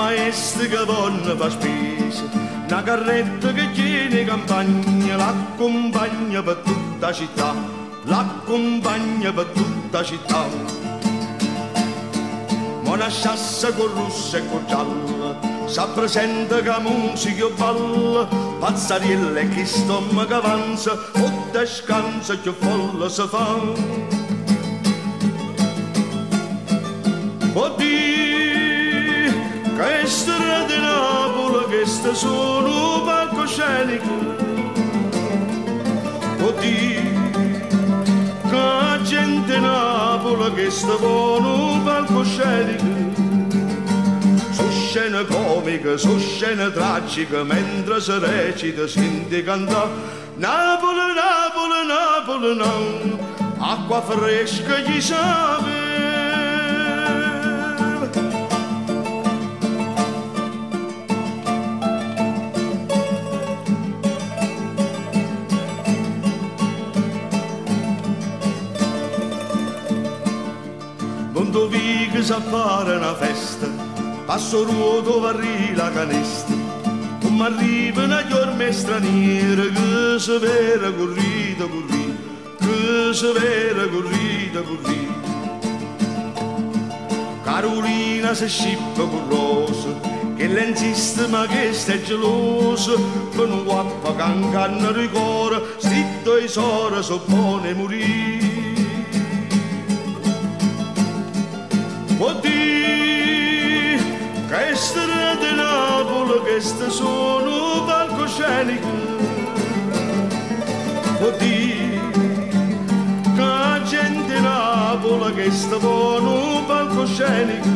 maestro che vanno fa spesa, una carretta che tiene campagna, l'accompagna per tutta città, l'accompagna per tutta città. Ma una sciassa con rossa e con gialla, si presenta che musica balla, pazzariella e chi stomaco avanza, o descansa che folla si fa. Dire Napoli, che sta sono palcoscenico, dire che gente Napoli, che sta buono palcoscenico, su scene comiche, su scene tragiche, mentre si recita, senti cantare Napoli, Napoli, Napoli, no, acqua fresca gli sa Non dovevi che sa fare una festa, passo ruoto varri la canesta, come arriva una giorma straniera che si vera corrida, corrida, che si vera corrida, corrida. Carolina si scippa con rosa, che le insiste ma che stai gelosa, che non guappa cancanna di cuore, stitto e sora so buone morire. Di Napoli, che sta sono palcoscenico, dire che gente Napoli, che sta buono palcoscenico,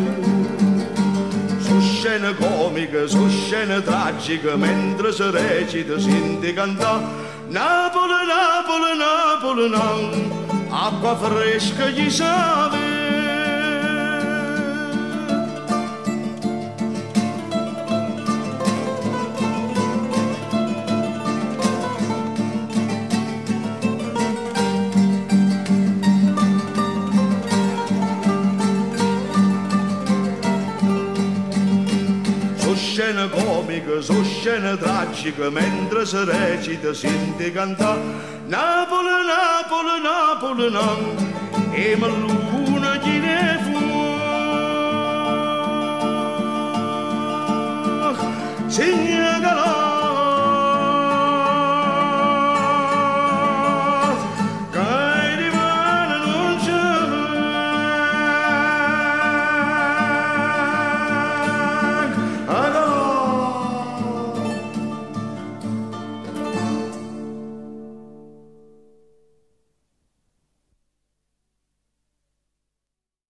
su scene comiche, su scene tragiche, mentre si recita, senti cantare Napoli, Napoli, Napoli, no, acqua fresca gli sa su scene comiche, su scene tragiche, mentre si recita, senti cantare Napoli, Napoli, Napoli, no, e ma luna chi ne fu. La